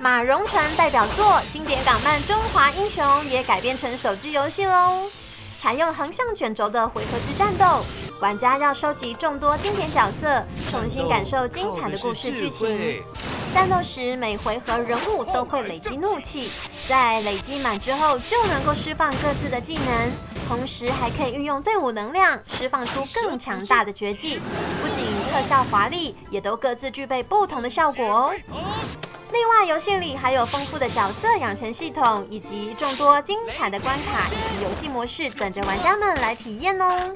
马荣成代表作经典港漫《中华英雄》也改编成手机游戏喽。采用横向卷轴的回合制战斗，玩家要收集众多经典角色，重新感受精彩的故事剧情。战斗时，每回合人物都会累积怒气，在累积满之后就能够释放各自的技能，同时还可以运用队伍能量释放出更强大的绝技。不仅特效华丽，也都各自具备不同的效果哦。游戏里还有丰富的角色养成系统，以及众多精彩的关卡以及游戏模式，等着玩家们来体验哦。